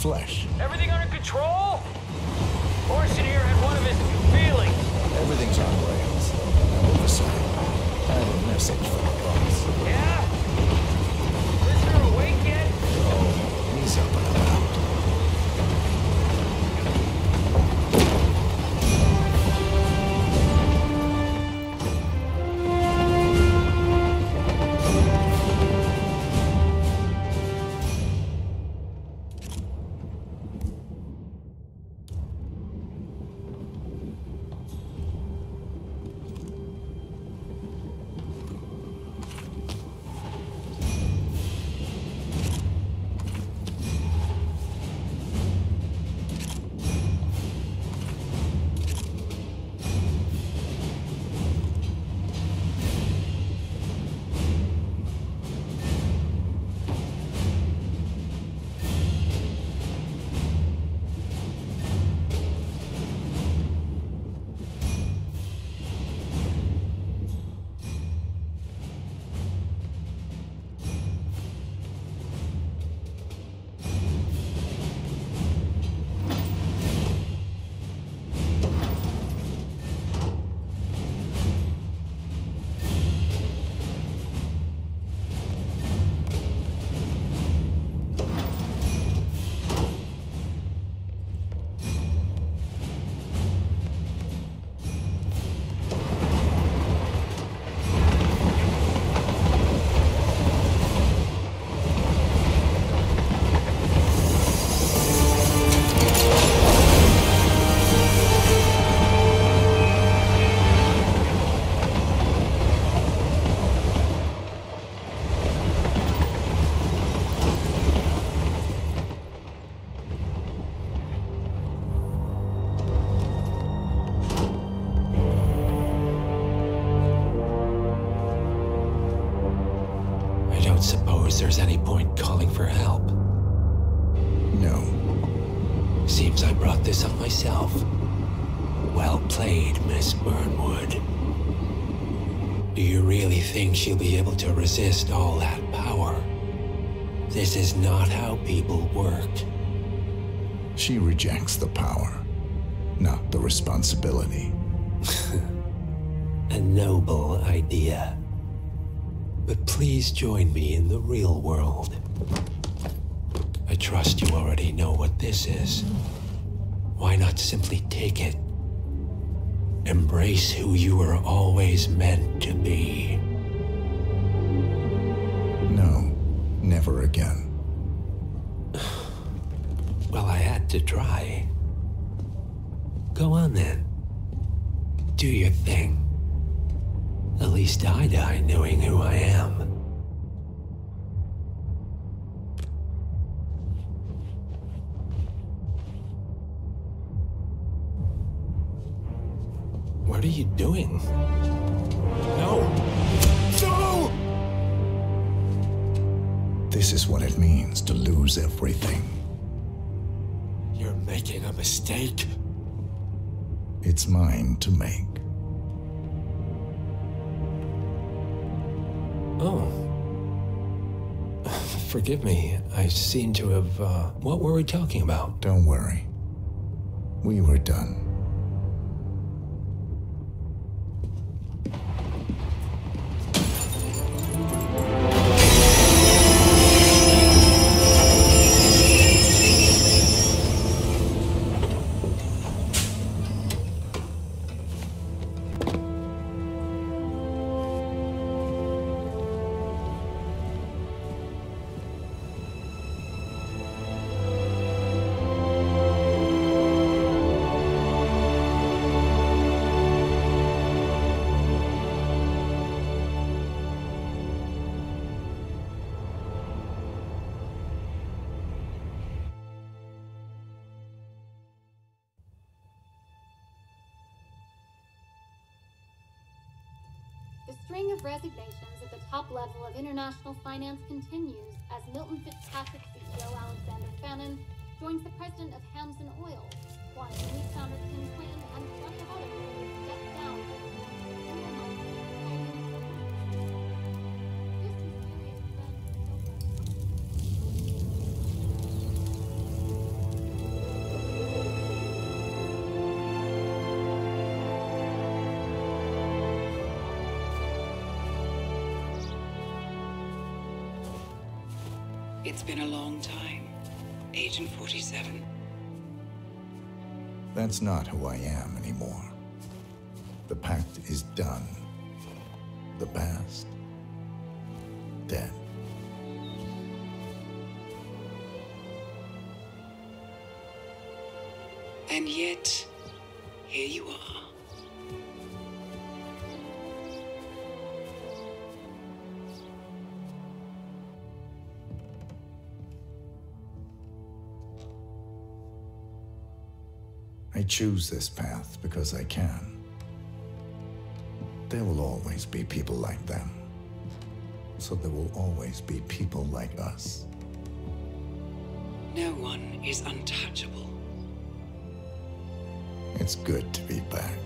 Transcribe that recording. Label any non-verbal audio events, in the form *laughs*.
flesh. Everything under control? Orson here had one of his feelings. Everything's on rails. Now, Oversight. I have a message for the boss. Yeah? Suppose there's any point calling for help. No. Seems I brought this on myself. Well played, Miss Burnwood. Do you really think she'll be able to resist all that power? This is not how people work. She rejects the power, not the responsibility. *laughs* A noble idea. But please join me in the real world. I trust you already know what this is. Why not simply take it? Embrace who you were always meant to be. No, never again. *sighs* Well, I had to try. Go on then. Do your thing. At least I die knowing who I am. What are you doing? No! No! This is what it means to lose everything. You're making a mistake. It's mine to make. Oh. Forgive me. I seem to have. Uh, what were we talking about? Don't worry. We were done. String of resignations at the top level of international finance continues as Milton Fitzpatrick CEO Alexander Fannin joins the president of Hamson Oil, Quan Lee founder Tim Quinn, and plenty of other people step down. It's been a long time, Agent 47. That's not who I am anymore. The pact is done. The past, dead. And yet, here you are. I choose this path because I can. There will always be people like them. So there will always be people like us. No one is untouchable. It's good to be back.